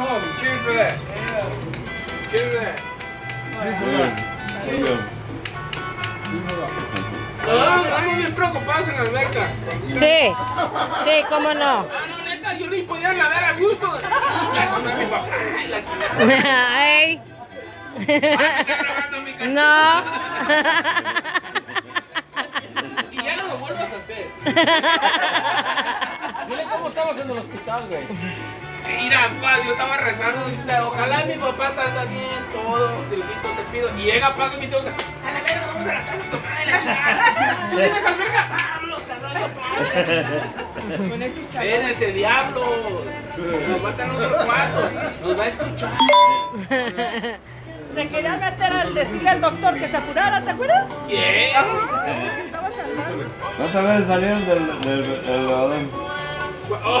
home. Cheers for that. Cheers for that. No, estamos bien preocupados en la alberca. Sí, sí, cómo no. Ah, no, neta, yo ni podía nadar a gusto. Ay, no. Y ya no lo vuelvas a hacer. Dile cómo estabas en el hospital, güey. Mira, pa, yo estaba rezando, ojalá mi papá salga bien, todo, Diosito te pido. Y llega Paco y me dice, a la verga, vamos a la casa a tomar la chingada. ¿Tú tienes alberga? Vámonos, cabrón, padre. Espérense, diablo. Nos matan otro cuarto. Nos va a escuchar. Se quería meter al decirle al doctor que se apurara, ¿te acuerdas? Calmado. ¿Cuántas veces salieron del, del, del, del- Oh.